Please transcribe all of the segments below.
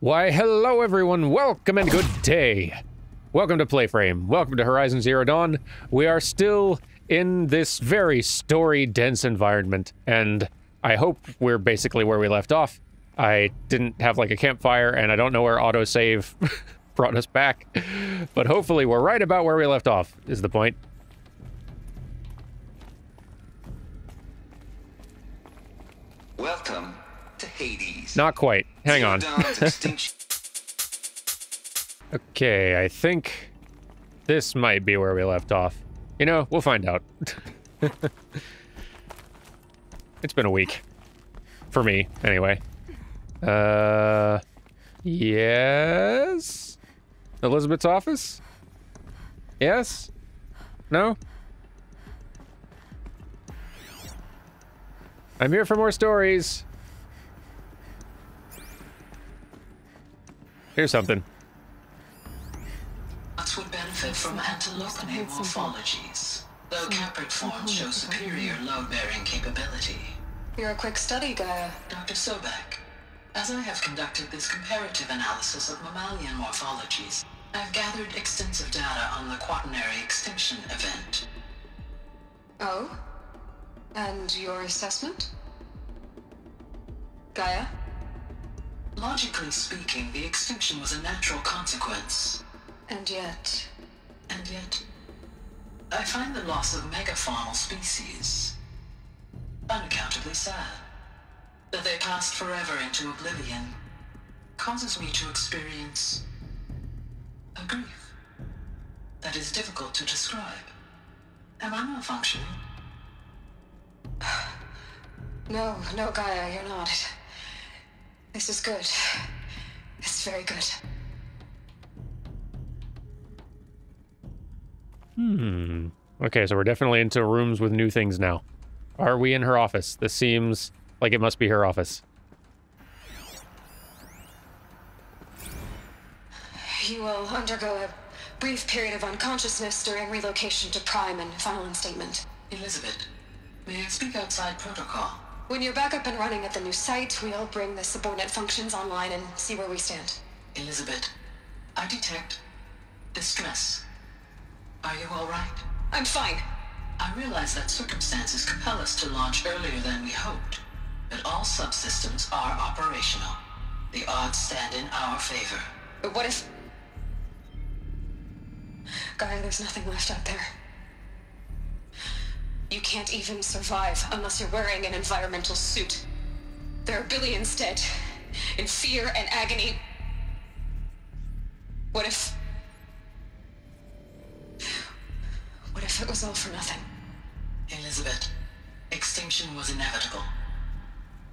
Why, hello everyone, welcome and good day. Welcome to Playframe, welcome to Horizon Zero Dawn. We are still in this very story-dense environment, and I hope we're basically where we left off. I didn't have like a campfire, and I don't know where autosave brought us back, but hopefully we're right about where we left off, is the point. Welcome to Hades. Not quite. Hang on. Okay, I think this might be where we left off. You know, we'll find out. it's been a week. For me, anyway. Uh, yes? Elizabeth's office? Yes? No? I'm here for more stories. Here's something. Nuts would benefit from antilochene morphologies, though caprid forms show superior load-bearing capability. You're a quick study, Gaia. Dr. Sobek, as I have conducted this comparative analysis of mammalian morphologies, I've gathered extensive data on the quaternary extinction event. Oh? And your assessment? Gaia? Logically speaking, the extinction was a natural consequence, And yet. and yet, I find the loss of megafaunal species unaccountably sad. That they passed forever into oblivion causes me to experience a grief that is difficult to describe. Am I malfunctioning? No, no, Gaia, you're not. This is good. It's very good. Hmm. Okay, so we're definitely into rooms with new things now. Are we in her office? This seems like it must be her office. You will undergo a brief period of unconsciousness during relocation to Prime and final instatement. Elizabeth, may I speak outside protocol? When you're back up and running at the new site, we'll bring the subordinate functions online and see where we stand. Elizabeth, I detect distress. Are you all right? I'm fine. I realize that circumstances compel us to launch earlier than we hoped, but all subsystems are operational. The odds stand in our favor. But what if. Gaia, there's nothing left out there. You can't even survive unless you're wearing an environmental suit. There are billions dead, in fear and agony. What if. What if it was all for nothing? Elizabeth, extinction was inevitable.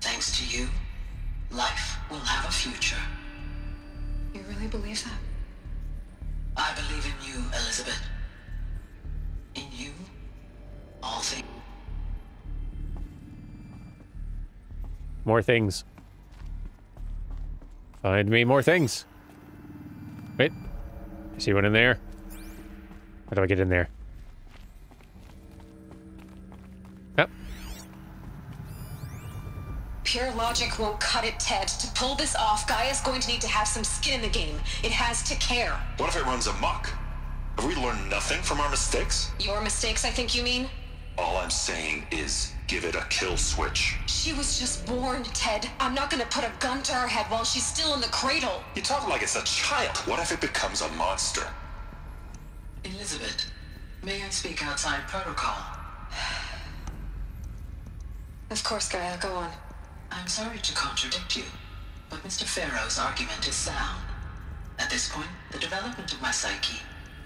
Thanks to you, life will have a future. You really believe that? I believe in you, Elizabeth. In you, all things. More things. Find me more things. Wait. I see one in there. How do I get in there? Yep. Pure logic won't cut it, Ted. To pull this off, Gaia's going to need to have some skin in the game. It has to care. What if it runs amok? Have we learned nothing from our mistakes? Your mistakes, I think you mean? All I'm saying is give it a kill switch. She was just born, Ted. I'm not gonna put a gun to her head while she's still in the cradle. You talk like it's a child. What if it becomes a monster? Elizabeth, may I speak outside protocol? Of course, Gaia, go on. I'm sorry to contradict you, but Mr. Faro's argument is sound. At this point, the development of my psyche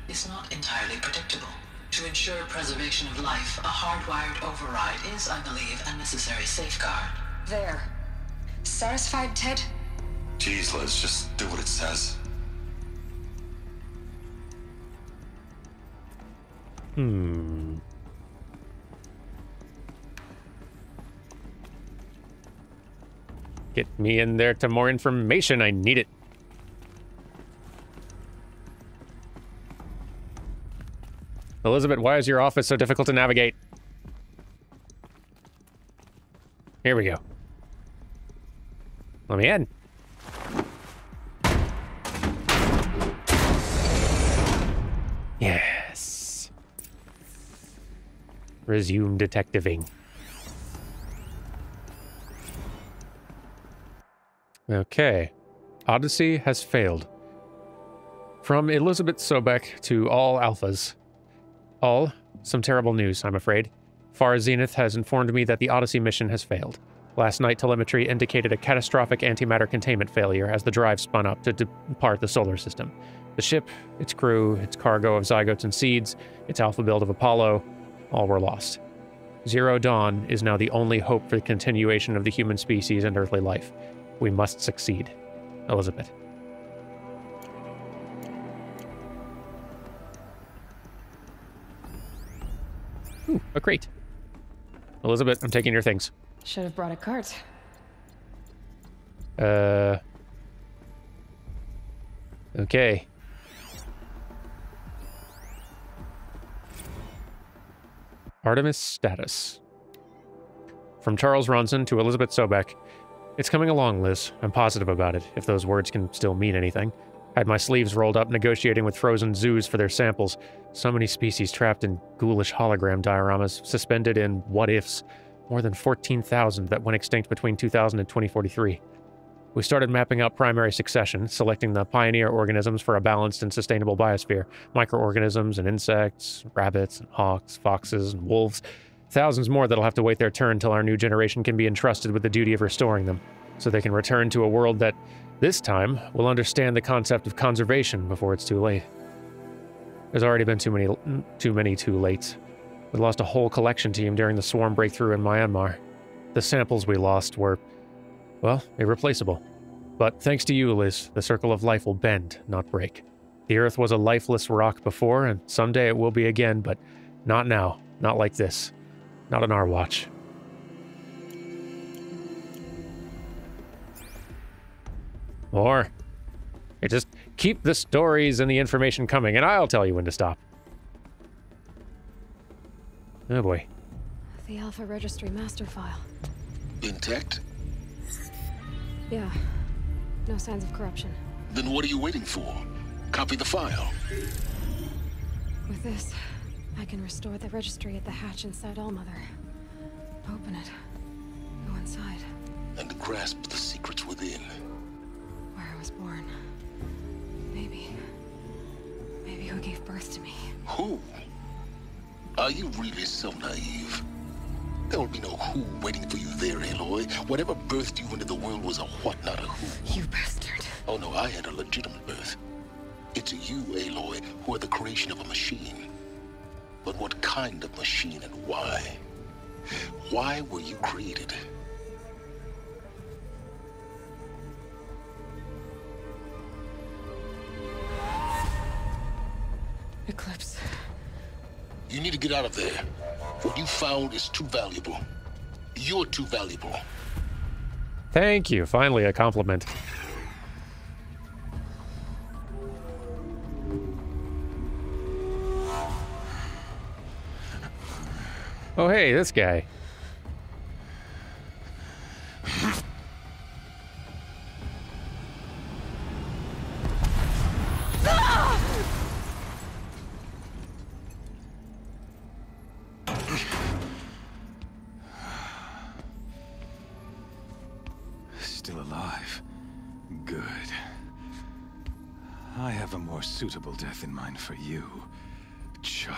is not entirely predictable. To ensure preservation of life, a hardwired override is, I believe, a necessary safeguard. There. Satisfied, Ted? Jeez, Liz, just do what it says. Hmm. Get me in there to more information. I need it. Elizabeth, why is your office so difficult to navigate? Here we go. Let me in. Yes. Resume detectiving. Okay. Odyssey has failed. From Elizabeth Sobek to all alphas. All, some terrible news, I'm afraid. Far Zenith has informed me that the Odyssey mission has failed. Last night, telemetry indicated a catastrophic antimatter containment failure as the drive spun up to depart the solar system. The ship, its crew, its cargo of zygotes and seeds, its alpha build of Apollo, all were lost. Zero Dawn is now the only hope for the continuation of the human species and earthly life. We must succeed. Elizabeth. Ooh, a crate. Elizabeth, I'm taking your things. Should have brought a cart. Uh. Okay. Artemis status. From Charles Ronson to Elizabeth Sobek. It's coming along, Liz. I'm positive about it, if those words can still mean anything. Had my sleeves rolled up negotiating with frozen zoos for their samples. So many species trapped in ghoulish hologram dioramas, suspended in what ifs. More than 14,000 that went extinct between 2000 and 2043. We started mapping out primary succession, selecting the pioneer organisms for a balanced and sustainable biosphere microorganisms and insects, rabbits and hawks, foxes and wolves. Thousands more that'll have to wait their turn until our new generation can be entrusted with the duty of restoring them, so they can return to a world that, this time, we'll understand the concept of conservation before it's too late. There's already been too many, too many too late. We lost a whole collection team during the swarm breakthrough in Myanmar. The samples we lost were, well, irreplaceable. But thanks to you, Liz, the circle of life will bend, not break. The Earth was a lifeless rock before, and someday it will be again, but not now. Not like this. Not on our watch. Or, you just keep the stories and the information coming, and I'll tell you when to stop. Oh boy. The Alpha Registry master file. Intact? Yeah. No signs of corruption. Then what are you waiting for? Copy the file. With this, I can restore the registry at the hatch inside Allmother. Open it. Go inside. And grasp the secrets within. Where I was born. Maybe. Maybe who gave birth to me. Who? Are you really so naive? There will be no who waiting for you there, Aloy. Whatever birthed you into the world was a what, not a who. You bastard. Oh no, I had a legitimate birth. It's you, Aloy, who are the creation of a machine. But what kind of machine and why? Why were you created? Eclipse. You need to get out of there. What you found is too valuable. You're too valuable. Thank you. Finally, a compliment. Oh, hey, this guy. Good. I have a more suitable death in mind for you, child.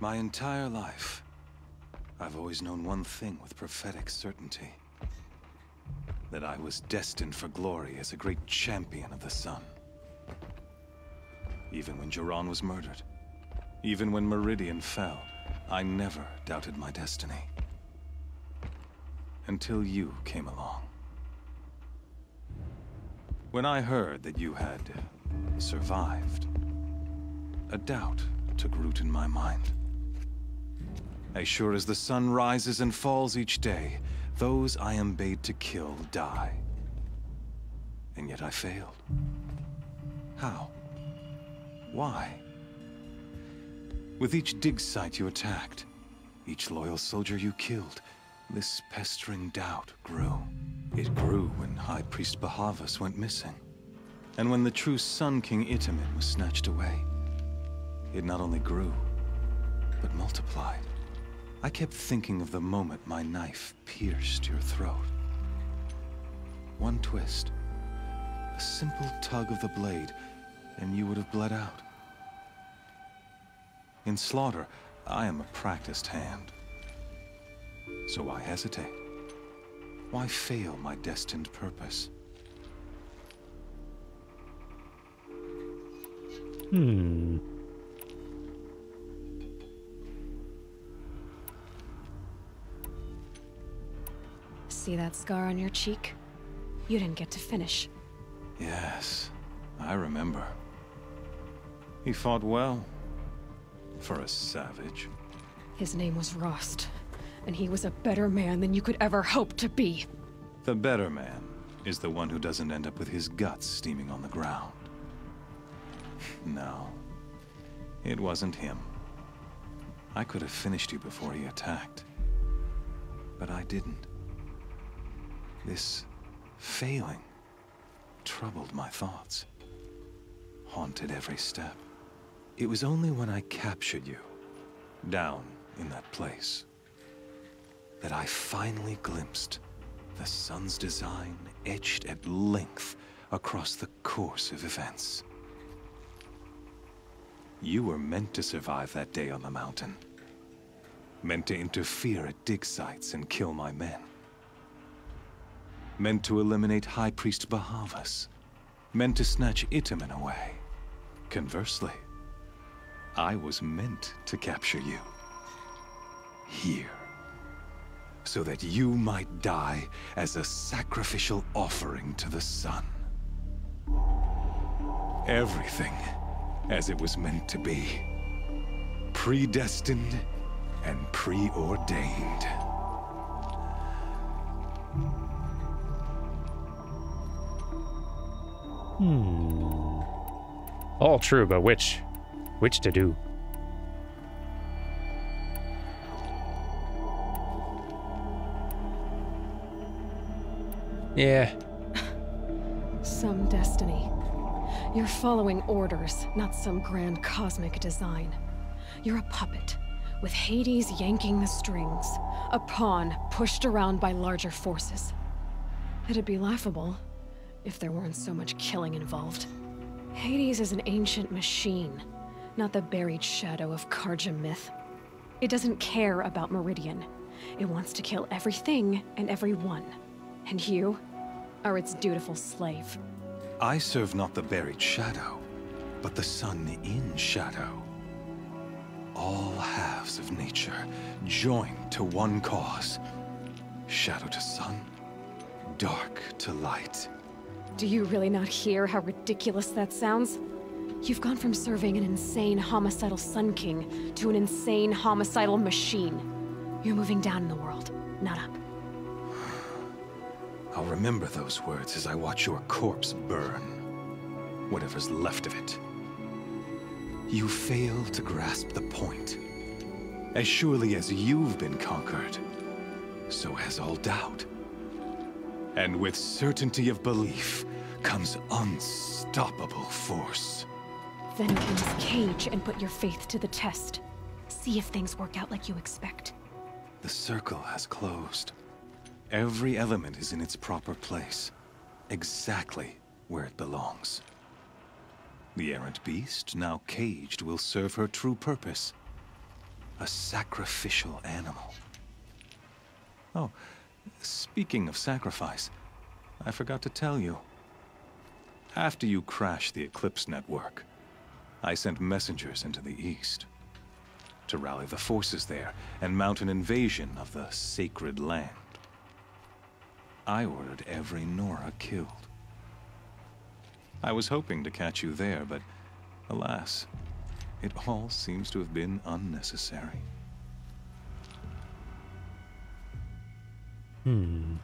My entire life, I've always known one thing with prophetic certainty. That I was destined for glory as a great champion of the sun. Even when Jiran was murdered, even when Meridian fell, I never doubted my destiny. Until you came along. When I heard that you had survived, a doubt took root in my mind. As sure as the sun rises and falls each day, those I am bade to kill die. And yet I failed. How? Why? With each dig site you attacked, each loyal soldier you killed, this pestering doubt grew. It grew when High Priest Bahavas went missing. And when the true Sun King Itamen was snatched away. It not only grew, but multiplied. I kept thinking of the moment my knife pierced your throat. One twist, a simple tug of the blade, and you would have bled out. In slaughter, I am a practiced hand. So why hesitate? Why fail my destined purpose? Hmm. See that scar on your cheek? You didn't get to finish. Yes, I remember. He fought well. For a savage. His name was Rost, and he was a better man than you could ever hope to be. The better man is the one who doesn't end up with his guts steaming on the ground. no. It wasn't him. I could have finished you before he attacked. But I didn't. This failing troubled my thoughts. Haunted every step. It was only when I captured you, down in that place, that I finally glimpsed the sun's design etched at length across the course of events. You were meant to survive that day on the mountain. Meant to interfere at dig sites and kill my men. Meant to eliminate High Priest Bahavas. Meant to snatch Itamen away. Conversely, I was meant to capture you. Here. So that you might die as a sacrificial offering to the sun. Everything as it was meant to be. Predestined and preordained. Hmm. All true, but which? Which to do? Yeah. Some destiny. You're following orders, not some grand cosmic design. You're a puppet, with Hades yanking the strings, a pawn pushed around by larger forces. It'd be laughable if there weren't so much killing involved. Hades is an ancient machine, not the buried shadow of Carja myth. It doesn't care about Meridian. It wants to kill everything and everyone. And you are its dutiful slave. I serve not the buried shadow, but the sun in shadow. All halves of nature joined to one cause. Shadow to sun, dark to light. Do you really not hear how ridiculous that sounds? You've gone from serving an insane homicidal Sun King to an insane homicidal machine. You're moving down in the world, not up. I'll remember those words as I watch your corpse burn. Whatever's left of it. You fail to grasp the point. As surely as you've been conquered, so has all doubt. And with certainty of belief comes unstoppable force. Then cleanse Cage and put your faith to the test. See if things work out like you expect. The circle has closed. Every element is in its proper place. Exactly where it belongs. The errant beast, now caged, will serve her true purpose. A sacrificial animal. Oh, speaking of sacrifice, I forgot to tell you. After you crashed the Eclipse network, I sent messengers into the east to rally the forces there and mount an invasion of the sacred land. I ordered every Nora killed. I was hoping to catch you there, but alas, it all seems to have been unnecessary. Hmm.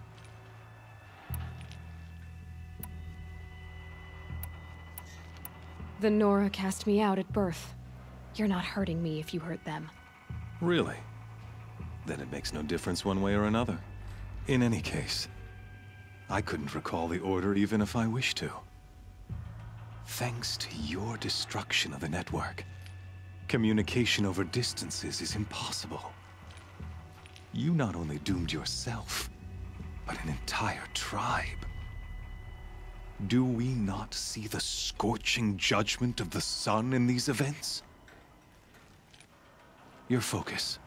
The Nora cast me out at birth. You're not hurting me if you hurt them. Really? then it makes no difference one way or another. In any case, I couldn't recall the order even if I wished to. Thanks to your destruction of the network, communication over distances is impossible. You not only doomed yourself, but an entire tribe. Do we not see the scorching judgment of the sun in these events? Your focus.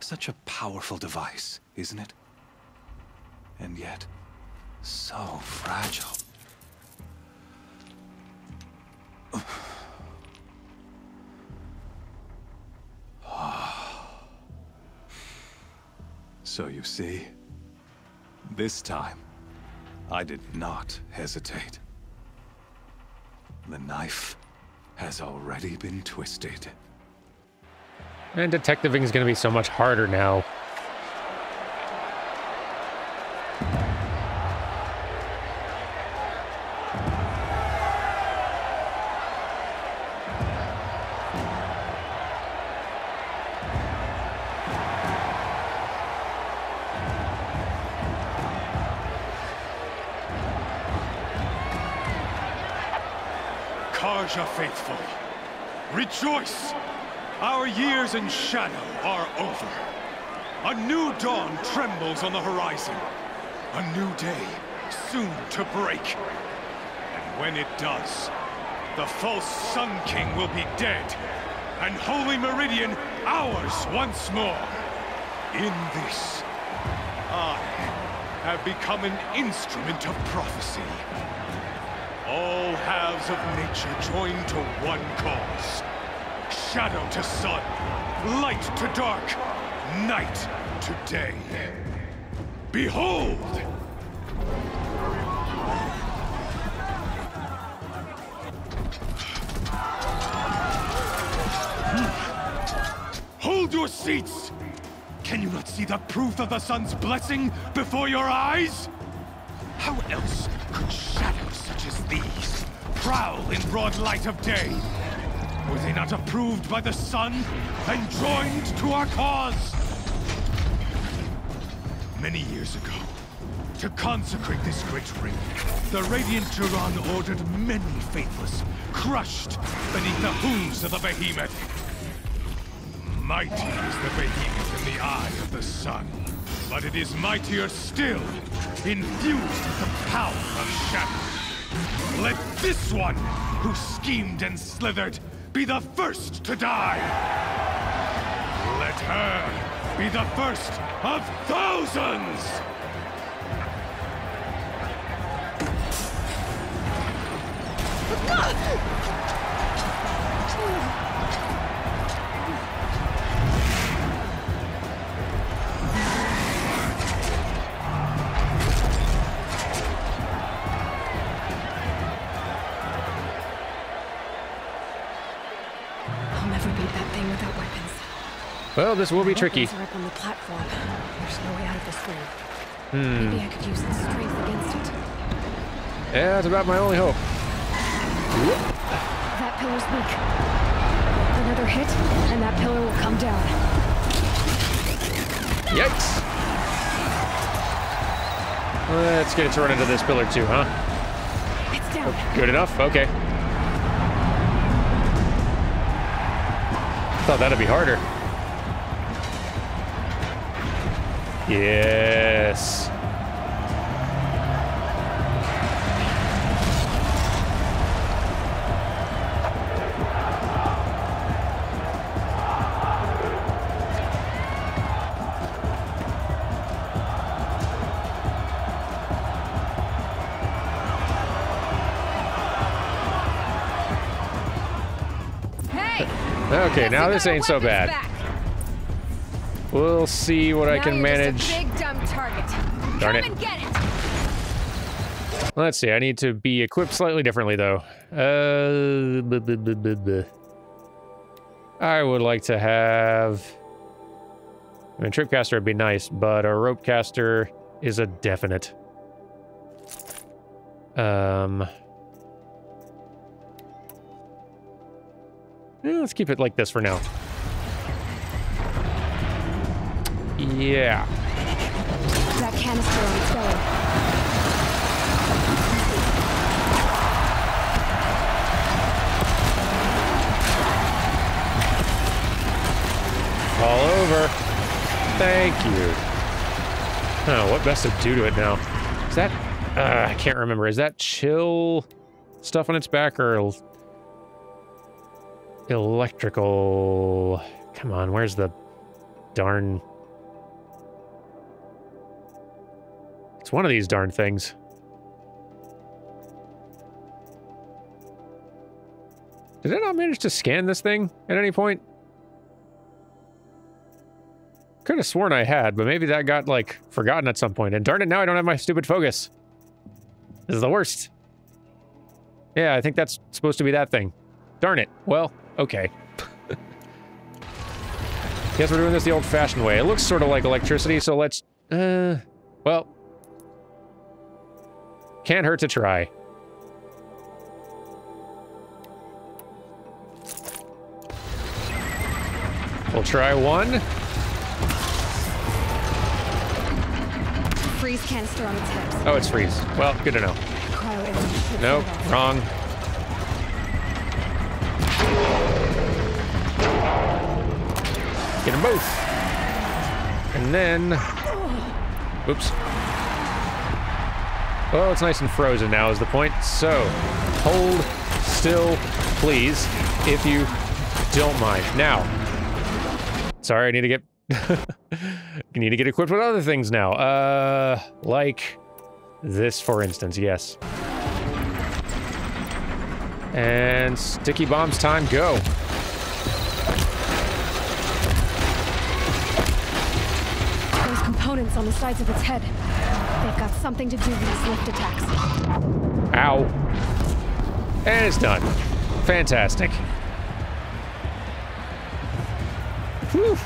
Such a powerful device, isn't it? And yet, so fragile. So you see, this time, I did not hesitate. The knife has already been twisted. And detectiving is going to be so much harder now. Trembles on the horizon. A new day soon to break. And when it does, the false Sun King will be dead, and Holy Meridian ours once more. In this, I have become an instrument of prophecy. All halves of nature joined to one cause. Shadow to sun, light to dark, night to day. Behold! Hold your seats! Can you not see the proof of the sun's blessing before your eyes? How else could shadows such as these prowl in broad light of day? Were they not approved by the sun and joined to our cause? Many years ago, to consecrate this great ring, the Radiant Turan ordered many faithless, crushed beneath the hooves of the behemoth. Mighty is the behemoth in the eye of the sun, but it is mightier still, infused with the power of shadow. Let this one, who schemed and slithered, be the first to die! Let her be the first of thousands! Well, this will be tricky. are up on the platform. There's no way out of this thing. Hmm. Maybe I could use its strength against it. Yeah, that's about my only hope. That pillar's weak. Another hit, and that pillar will come down. Yikes! Let's get it to run into this pillar too, huh? It's down. Good enough? Okay. Thought that'd be harder. Yes. Hey! Okay, now this ain't so bad. back. We'll see what I can manage. Big dumb target. Darn it. get it. Let's see. I need to be equipped slightly differently, though. Uh, buh, buh, buh, buh, buh. I would like to have. I mean, tripcaster would be nice, but a rope caster is a definite. Um. yeah, let's keep it like this for now. Yeah. That canister on its belly. All over. Thank you. Oh, what best to do to it now? Is that... Uh, I can't remember. Is that chill stuff on its back or... Electrical... Come on, where's the darn... It's one of these darn things. Did I not manage to scan this thing at any point? Could have sworn I had, but maybe that got, like, forgotten at some point. And darn it, now I don't have my stupid focus. This is the worst. Yeah, I think that's supposed to be that thing. Darn it. Well, okay. Guess we're doing this the old-fashioned way. It looks sort of like electricity, so let's... Uh, well... Can't hurt to try. We'll try one. Freeze canister on its hips. Oh, it's freeze. Well, good to know. Nope, wrong. Get them both. And then... Oops. Well, it's nice and frozen now is the point. So, hold still, please, if you don't mind. Now, sorry, I need to get... you need to get equipped with other things now. Uh, like this, for instance, yes. And sticky bombs time, go. Those components on the sides of its head. They've got something to do with these lift attacks. Ow. And it's done. Fantastic. Whew.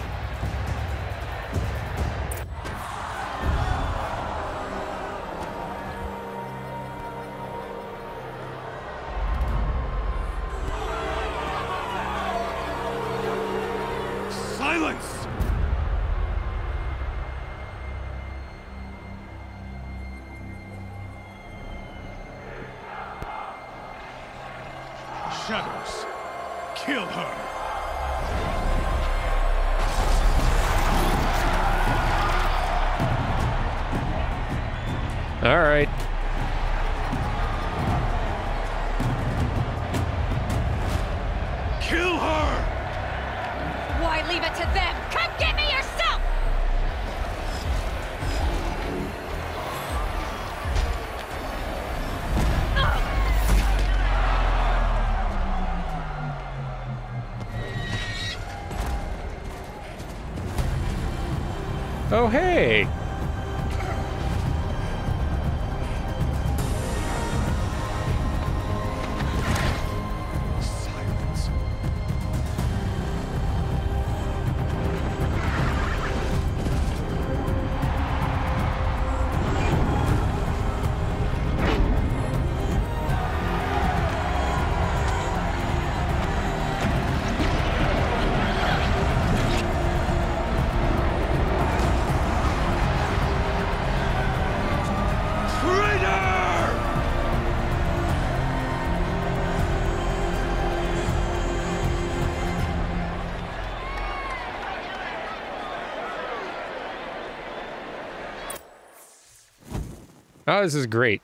Leave it to them? Come get me yourself! Oh, hey. Oh, this is great.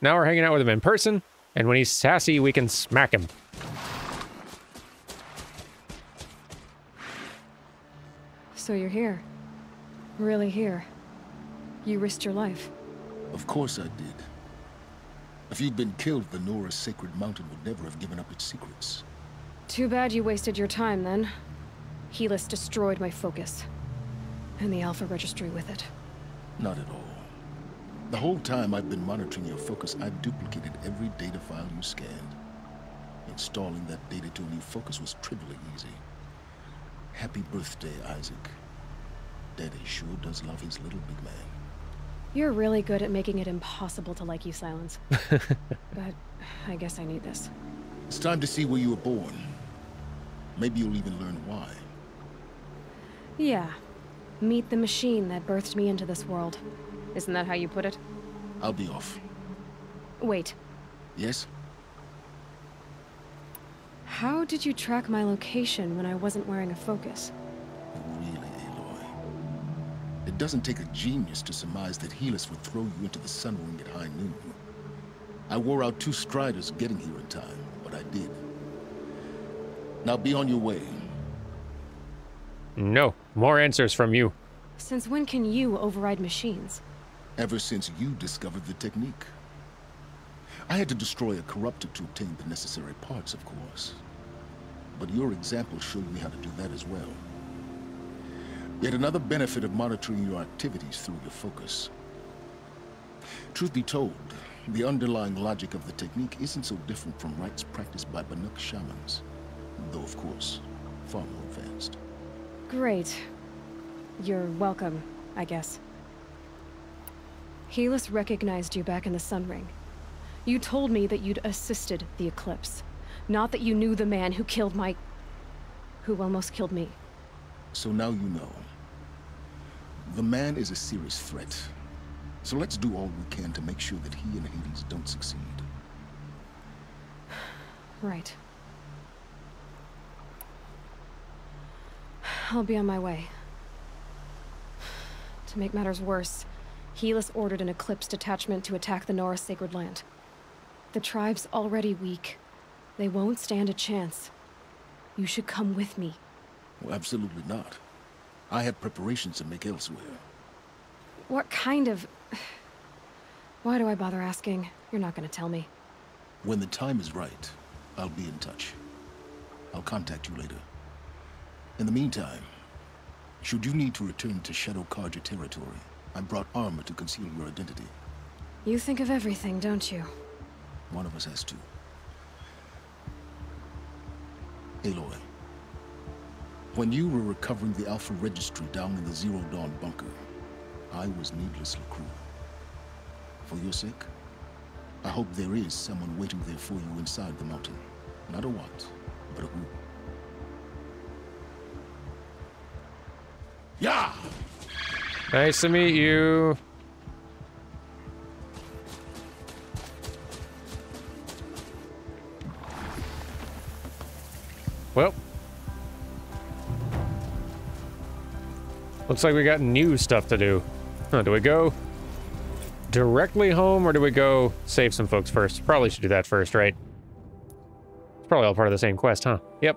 Now we're hanging out with him in person, and when he's sassy, we can smack him. So you're here. Really here. You risked your life. Of course I did. If you'd been killed, the Nora Sacred Mountain would never have given up its secrets. Too bad you wasted your time then. Helis destroyed my focus. And the Alpha Registry with it. Not at all. The whole time I've been monitoring your focus, I've duplicated every data file you scanned. Installing that data to a new focus was trivially easy. Happy birthday, Isaac. Daddy sure does love his little big man. You're really good at making it impossible to like you, Sylens. but I guess I need this. It's time to see where you were born. Maybe you'll even learn why. Yeah. Meet the machine that birthed me into this world. Isn't that how you put it? I'll be off. Wait, Yes? how did you track my location when I wasn't wearing a focus? Really, Aloy? It doesn't take a genius to surmise that Helis would throw you into the Sun Ring at high noon. I wore out two striders getting here in time, but I did. Now be on your way. No, more answers from you. Since when can you override machines? Ever since you discovered the technique. I had to destroy a corruptor to obtain the necessary parts, of course. But your example showed me how to do that as well. Yet another benefit of monitoring your activities through your focus. Truth be told, the underlying logic of the technique isn't so different from rites practiced by Banuk shamans. Though, of course, far more advanced. Great. You're welcome, I guess. Helis recognized you back in the Sun Ring. You told me that you'd assisted the Eclipse. Not that you knew the man who killed my... who almost killed me. So now you know. The man is a serious threat. So let's do all we can to make sure that he and Hades don't succeed. Right. I'll be on my way. To make matters worse, Helis ordered an Eclipse detachment to attack the Nora Sacred Land. The tribe's already weak. They won't stand a chance. You should come with me. Well, absolutely not. I have preparations to make elsewhere. What kind of... Why do I bother asking? You're not gonna tell me. When the time is right, I'll be in touch. I'll contact you later. In the meantime, should you need to return to Shadow Carja territory, I brought armor to conceal your identity. You think of everything, don't you? One of us has to. Aloy, when you were recovering the Alpha Registry down in the Zero Dawn bunker, I was needlessly cruel. For your sake, I hope there is someone waiting there for you inside the mountain. Not a what, but a who. Yeah! Nice to meet you. Well. Looks like we got new stuff to do. Huh, do we go directly home or do we go save some folks first? Probably should do that first, right? It's probably all part of the same quest, huh? Yep.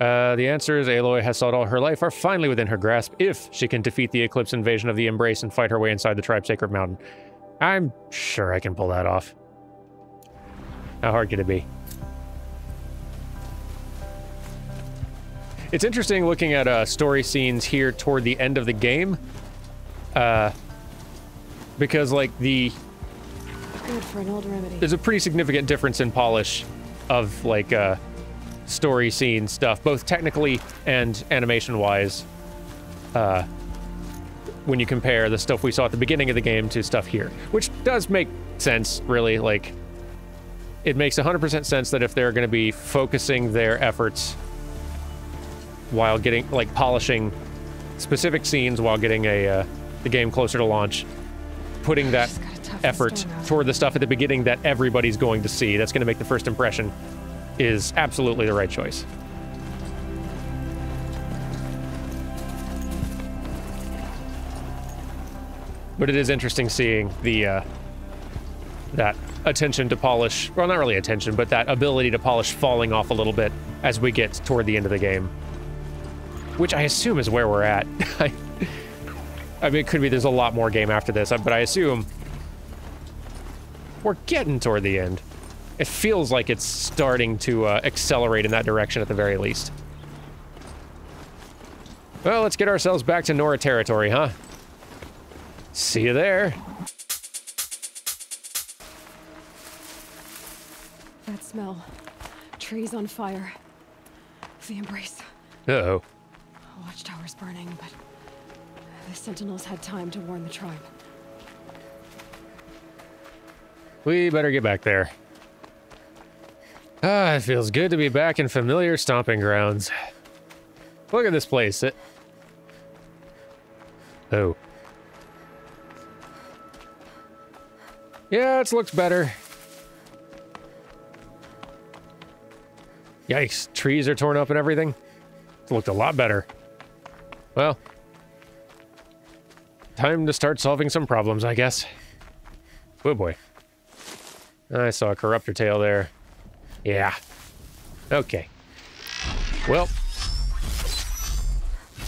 Uh, the answers Aloy has sought all her life are finally within her grasp if she can defeat the Eclipse invasion of the Embrace and fight her way inside the tribe's sacred mountain. I'm sure I can pull that off. How hard could it be? It's interesting looking at uh, story scenes here toward the end of the game. Uh, because, like, the Good for an old remedy. there's a pretty significant difference in polish of like uh story scene stuff both technically and animation wise uh when you compare the stuff we saw at the beginning of the game to stuff here which does make sense really like it makes 100% sense that if they're going to be focusing their efforts while getting like polishing specific scenes while getting a uh, the game closer to launch putting that Just got a tough effort toward the stuff at the beginning that everybody's going to see that's going to make the first impression is absolutely the right choice. But it is interesting seeing the uh, that attention to polish well not really attention but that ability to polish falling off a little bit as we get toward the end of the game. Which i assume is where we're at. I, mean it could be there's a lot more game after this but i assume we're getting toward the end it feels like it's starting to uh, accelerate in that direction at the very least well let's get ourselves back to nora territory huh see you there That smell. Trees on fire. The embrace. uh-oh Watchtower's burning, but the Sentinels had time to warn the tribe. We better get back there. Ah, it feels good to be back in familiar stomping grounds. Look at this place. It, Oh. Yeah, it looks better. Yikes, trees are torn up and everything. It looked a lot better. Well, time to start solving some problems, I guess. Oh boy. I saw a corruptor tail there. Yeah. Okay. Well,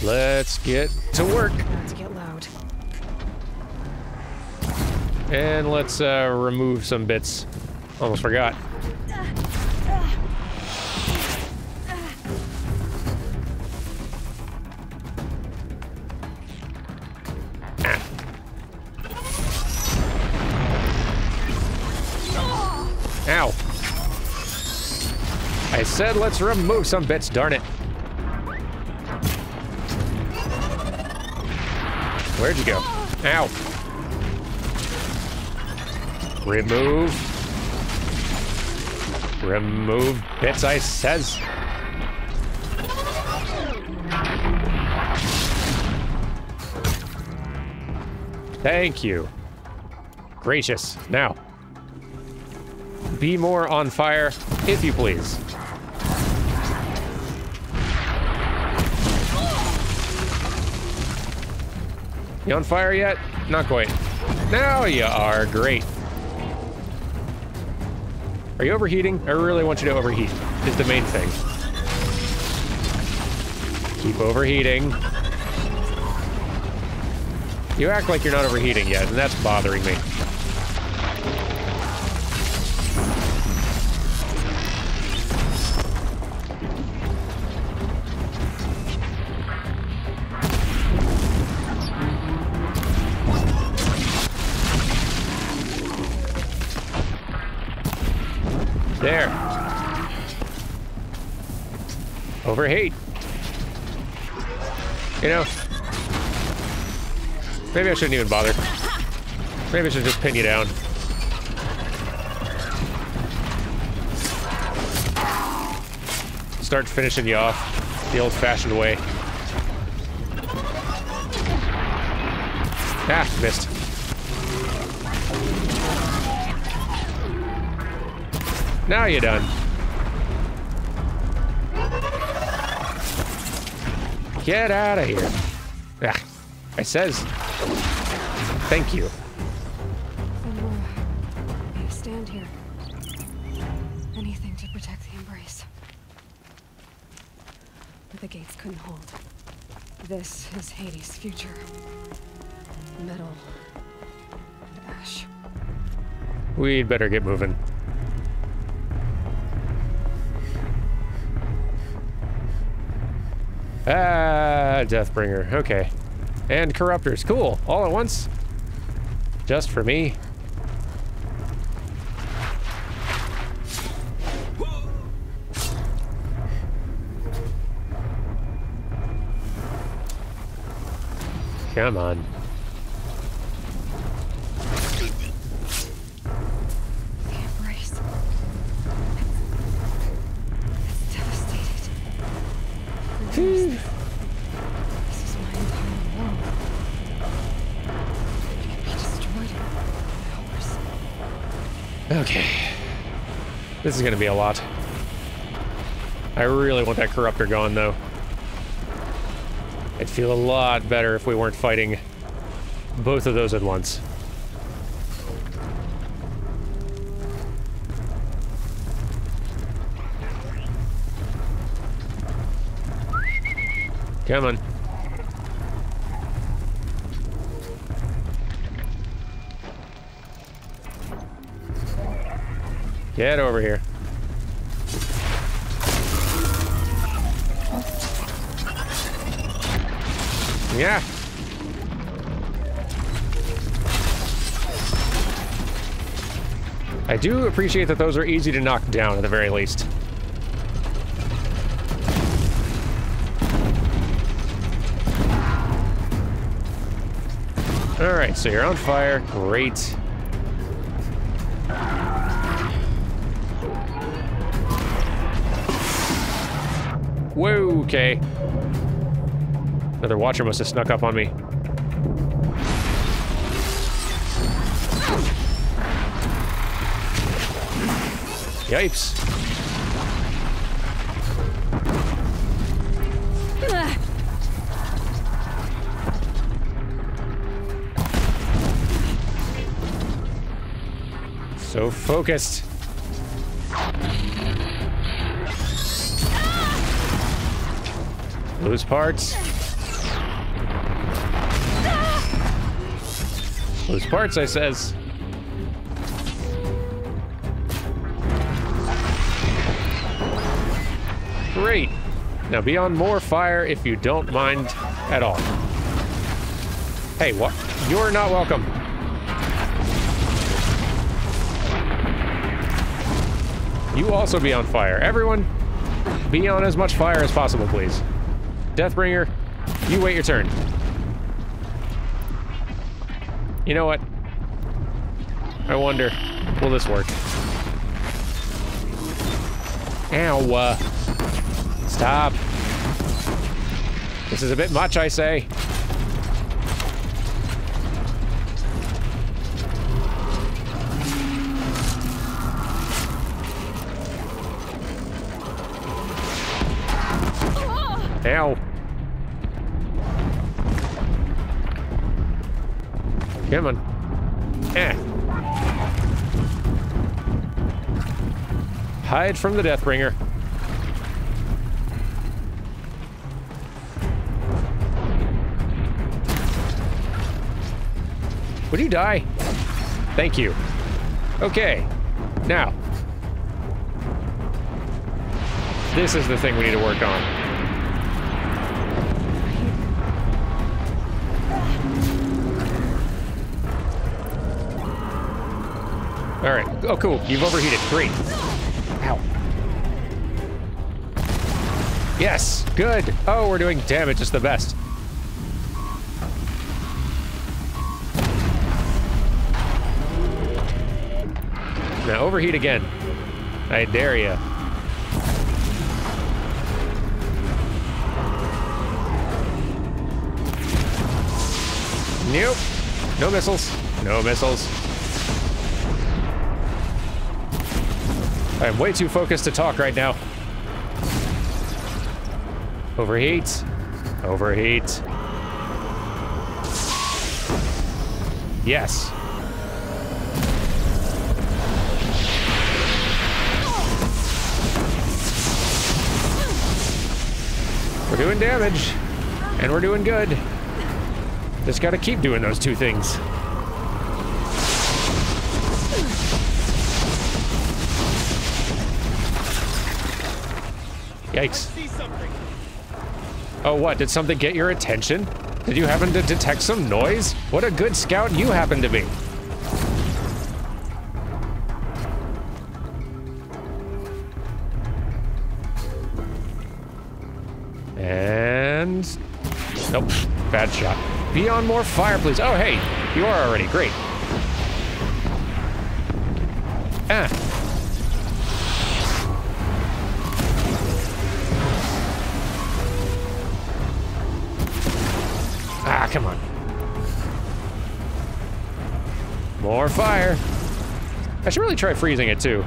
let's get to work. To get loud. And let's uh, remove some bits. Almost forgot. Said let's remove some bits, darn it. Where'd you go? Ow. Remove. Remove bits, I says. Thank you. Gracious. Now, be more on fire, if you please. You on fire yet? Not quite. Now you are. Great. Are you overheating? I really want you to overheat, is the main thing. Keep overheating. You act like you're not overheating yet, and that's bothering me. Overheat. You know, maybe I shouldn't even bother. Maybe I should just pin you down. Start finishing you off the old-fashioned way. Ah, missed. Now you're done. Get out of here. Ah, I says. Thank you. You stand here. Anything to protect the embrace. But the gates couldn't hold. This is Hades' future. Metal. Ash. We'd better get moving. Ah, Deathbringer. Okay. And Corruptors. Cool. All at once? Just for me? Come on. Is gonna be a lot. I really want that Corruptor gone, though. I'd feel a lot better if we weren't fighting both of those at once. Come on. Get over here. Yeah. I do appreciate that those are easy to knock down at the very least. All right, so you're on fire. Great. Whoa, okay. Another watcher must have snuck up on me. Yipes. So focused. Loose parts. Lose parts, I says. Great. Now be on more fire if you don't mind at all. Hey, what? You're not welcome. You also be on fire. Everyone, be on as much fire as possible, please. Deathbringer, you wait your turn. You know what? I wonder, will this work? Ow. Uh, stop. This is a bit much, I say. Ow. Come on. Eh. Hide from the Deathbringer. Would you die? Thank you. Okay. Now. This is the thing we need to work on. All right. Oh, cool. You've overheated. Great. Ow. Yes. Good. Oh, we're doing damage. It's the best. Now overheat again. I dare ya. Nope. No missiles. No missiles. I'm way too focused to talk right now. Overheat. Overheat. Yes. We're doing damage. And we're doing good. Just gotta keep doing those two things. Yikes. Oh, what? Did something get your attention? Did you happen to detect some noise? What a good scout you happen to be. And... Nope. Bad shot. Be on more fire, please. Oh, hey. You are already. Great. Ah. Ah, fire. I should really try freezing it, too.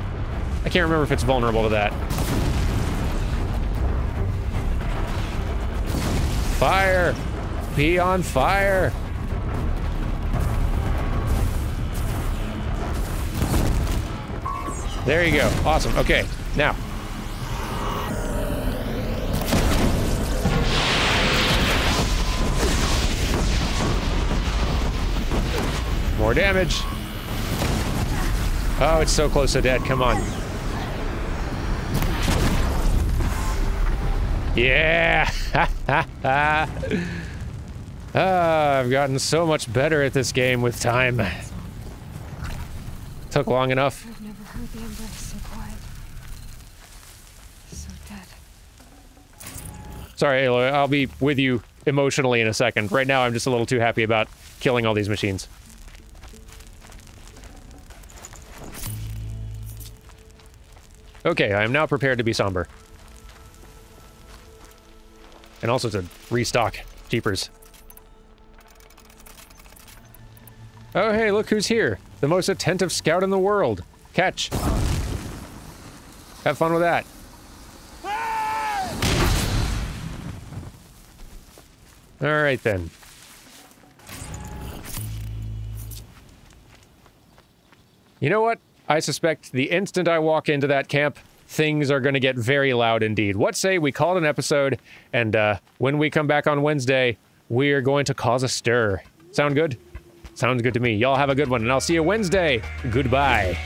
I can't remember if it's vulnerable to that. Fire! Be on fire! There you go. Awesome. Okay, now. More damage. Oh, it's so close to dead. Come on. Yeah! ah, I've gotten so much better at this game with time. Took long enough. I've never heard the embrace so quiet. So dead. Sorry, Aloy, I'll be with you emotionally in a second. Right now, I'm just a little too happy about killing all these machines. Okay, I am now prepared to be somber. And also to restock. Jeepers. Oh, hey, look who's here. The most attentive scout in the world. Catch. Have fun with that. All right then. You know what? I suspect the instant I walk into that camp, things are going to get very loud indeed. What say we call it an episode, and uh, when we come back on Wednesday, we're going to cause a stir. Sound good? Sounds good to me. Y'all have a good one, and I'll see you Wednesday. Goodbye.